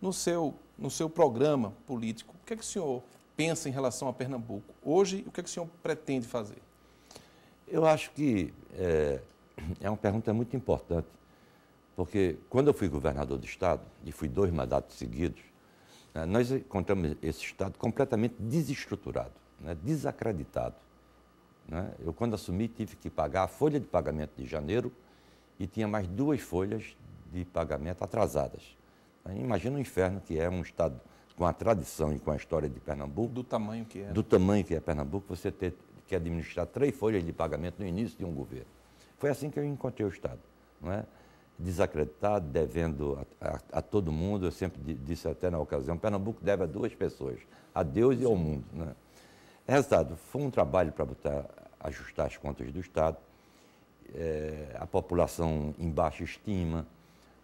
no seu, no seu programa político, o que é que o senhor pensa em relação a Pernambuco hoje o que é que o senhor pretende fazer? Eu acho que é, é uma pergunta muito importante, porque quando eu fui governador do Estado, e fui dois mandatos seguidos, né, nós encontramos esse Estado completamente desestruturado, né, desacreditado. Né? Eu, quando assumi, tive que pagar a folha de pagamento de janeiro e tinha mais duas folhas de pagamento atrasadas. Imagina o inferno que é um Estado com a tradição e com a história de Pernambuco. Do tamanho que é. Do tamanho que é Pernambuco, você ter que administrar três folhas de pagamento no início de um governo. Foi assim que eu encontrei o Estado. Não é? Desacreditado, devendo a, a, a todo mundo. Eu sempre disse até na ocasião, Pernambuco deve a duas pessoas, a Deus Sim. e ao mundo. Né? Resultado, foi um trabalho para ajustar as contas do Estado. É, a população em baixa estima,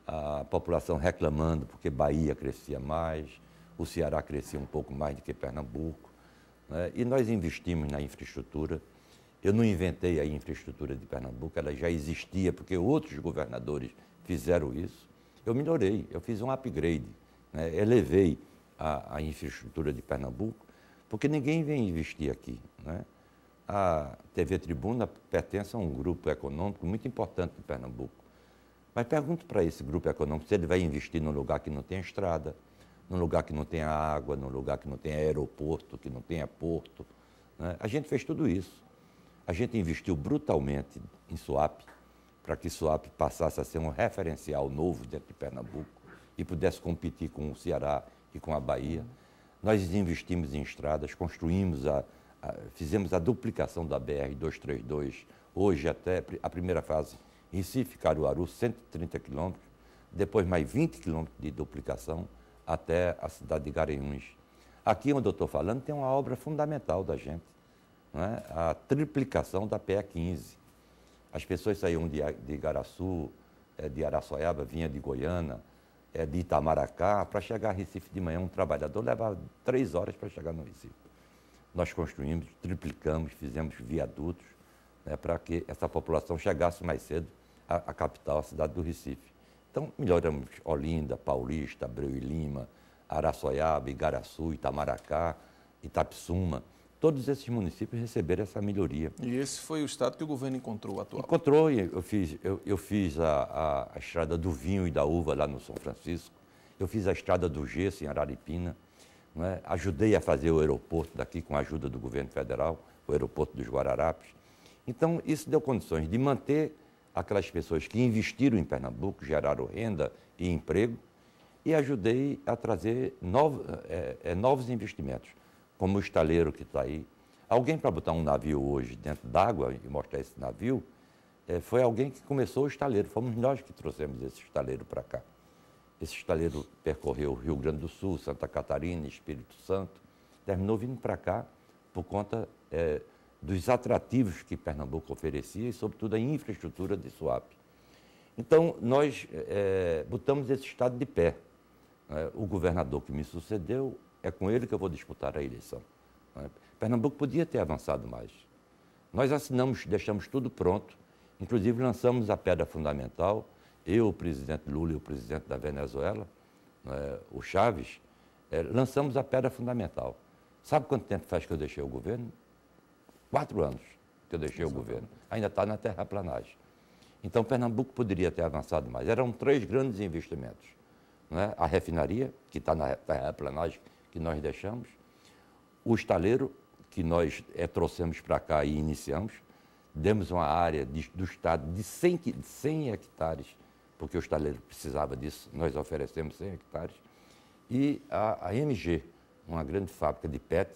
a população reclamando porque Bahia crescia mais, o Ceará crescia um pouco mais do que Pernambuco. Né? E nós investimos na infraestrutura. Eu não inventei a infraestrutura de Pernambuco, ela já existia, porque outros governadores fizeram isso. Eu melhorei, eu fiz um upgrade, né? elevei a, a, infraestrutura de Pernambuco, porque ninguém vem investir aqui. Né? A TV Tribuna pertence a um grupo econômico muito importante de Pernambuco. Mas pergunto para esse grupo econômico se ele vai investir num lugar que não tem estrada, num lugar que não tenha água, num lugar que não tenha aeroporto, que não tenha porto. Né? A gente fez tudo isso. A gente investiu brutalmente em Suape, para que Suape passasse a ser um referencial novo dentro de Pernambuco e pudesse competir com o Ceará e com a Bahia. Nós investimos em estradas, construímos a, a fizemos a duplicação da BR-232, hoje até a primeira fase Recife, Caruaru, 130 quilômetros, depois mais 20 quilômetros de duplicação até a cidade de Garanhuns. Aqui onde eu estou falando tem uma obra fundamental da gente, é? a triplicação da PE 15. As pessoas saíam de, de Igaraçu, é, de Araçoiaba, vinha de Goiânia, é, de Itamaracá, para chegar a Recife de manhã, um trabalhador levava três horas para chegar no Recife. Nós construímos, triplicamos, fizemos viadutos, né, para que essa população chegasse mais cedo à, à, capital, à cidade do Recife. Então, melhoramos Olinda, Paulista, Abreu e Lima, Araçoiaba, Igaraçu, Itamaracá, Itapsuma. Todos esses municípios receberam essa melhoria. E esse foi o estado que o governo encontrou atual? Encontrou, eu fiz, eu, eu fiz a, a, a, estrada do vinho e da uva lá no São Francisco, eu fiz a estrada do gesso em Araripina, é? ajudei a fazer o aeroporto daqui com a ajuda do governo federal, o aeroporto dos Guararapes. Então, isso deu condições de manter aquelas pessoas que investiram em Pernambuco, geraram renda e emprego, e ajudei a trazer novos, é, é, novos investimentos, como o estaleiro que está aí. Alguém para botar um navio hoje dentro d'água e mostrar esse navio, é, foi alguém que começou o estaleiro. Fomos nós que trouxemos esse estaleiro para cá. Esse estaleiro percorreu Rio Grande do Sul, Santa Catarina, Espírito Santo, terminou vindo para cá por conta é, dos atrativos que Pernambuco oferecia e, sobretudo, a infraestrutura de Suape. Então, nós é, botamos esse Estado de pé. É, o governador que me sucedeu, é com ele que eu vou disputar a eleição. É? Pernambuco podia ter avançado mais. Nós assinamos, deixamos tudo pronto, inclusive lançamos a pedra fundamental, eu, o presidente Lula e o presidente da Venezuela, é, o Chaves, é, lançamos a pedra fundamental. Sabe quanto tempo faz que eu deixei o governo? Quatro anos que eu deixei Exatamente. o governo. Ainda está na terraplanagem. Então, Pernambuco poderia ter avançado mais. Eram três grandes investimentos. É? A refinaria, que está na terraplanagem que nós deixamos, o estaleiro, que nós é, trouxemos para cá e iniciamos, demos uma área de, do Estado de 100, de 100 hectares, porque o estaleiro precisava disso, nós oferecemos 100 hectares, e a, a MG, uma grande fábrica de PET,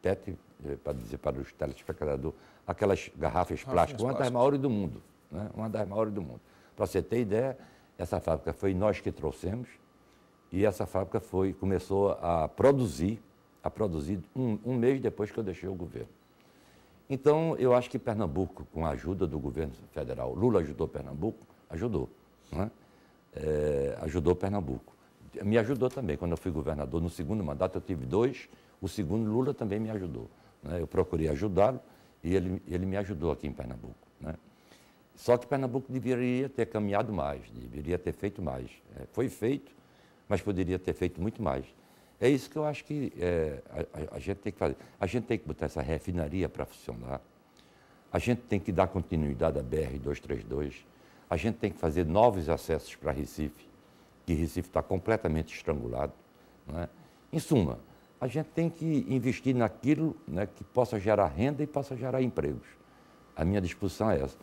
PET para dizer para os telespectadores, aquelas garrafas plásticas, uma das maiores do mundo. Né? Uma das maiores do mundo. Para você ter ideia, essa fábrica foi nós que trouxemos e essa fábrica foi, começou a produzir, a produzir um, um mês depois que eu deixei o governo. Então, eu acho que Pernambuco, com a ajuda do governo federal, Lula ajudou Pernambuco, ajudou. Né? É, ajudou Pernambuco. Me ajudou também. Quando eu fui governador, no segundo mandato, eu tive dois. O segundo, Lula também me ajudou. Né? Eu procurei ajudá-lo e ele, ele me ajudou aqui em Pernambuco. Né? Só que Pernambuco deveria ter caminhado mais, deveria ter feito mais. É, foi feito, mas poderia ter feito muito mais. É isso que eu acho que é, a, a, gente tem que fazer. A gente tem que botar essa refinaria para funcionar. A gente tem que dar continuidade à BR-232. A gente tem que fazer novos acessos para Recife, que Recife está completamente estrangulado. Não é? Em suma, a gente tem que investir naquilo né, que possa gerar renda e possa gerar empregos. A minha disposição é essa.